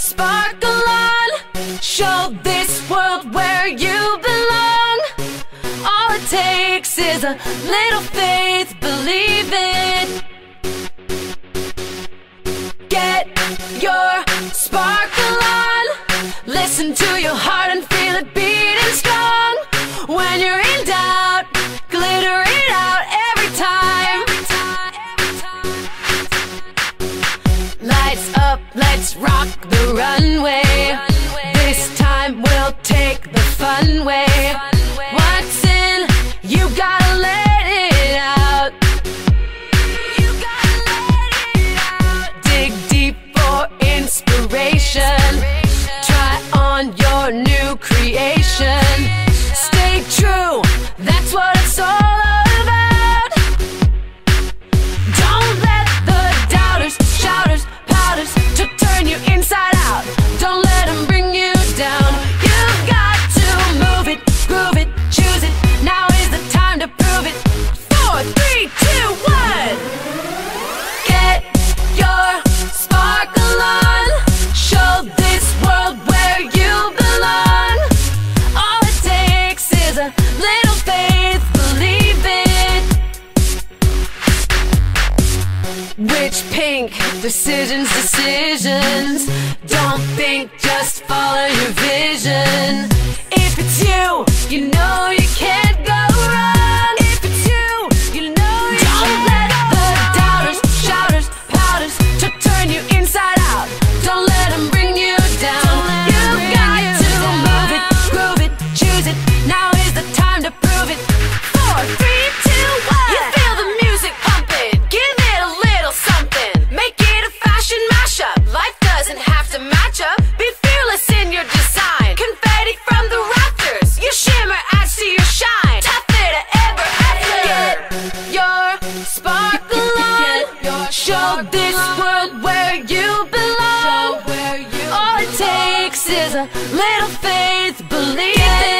sparkle on. Show this world where you belong. All it takes is a little faith, believe it. Get your sparkle on. Listen to your heart and feel it beating runway. This time we'll take the fun way. Pink decisions, decisions. Don't think, just follow your vision. If it's you, you know you. This is a little faith, believe it.